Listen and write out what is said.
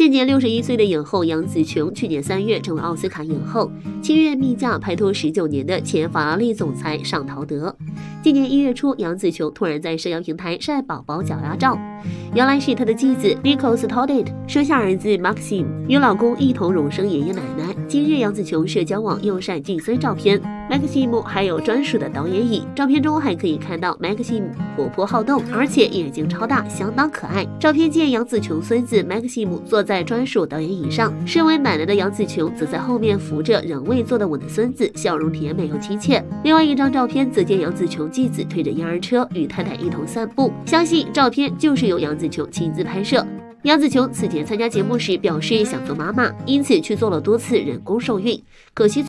现年六十一岁的影后杨紫琼，去年三月成为奥斯卡影后，七月密嫁拍拖十九年的前法拉利总裁尚陶德。今年一月初，杨紫琼突然在社交平台晒宝宝脚丫照，原来是她的继子 Nico s t o d d e 生下儿子 Maxim，与老公一同荣升爷爷奶奶。今日杨紫琼社交网又晒近孙照片，Maxim 还有专属的导演椅，照片中还可以看到 Maxim 活泼好动，而且眼睛超大，相当可爱。照片见杨紫琼孙子 Maxim 坐在。在专属导演椅上，身为奶奶的杨紫琼则在后面扶着仍未坐得稳的孙子，笑容甜美又亲切。另外一张照片则见杨紫琼继子推着婴儿车与太太一同散步，相信照片就是由杨紫琼亲自拍摄。杨紫琼此前参加节目时表示想做妈妈，因此去做了多次人工受孕，可惜。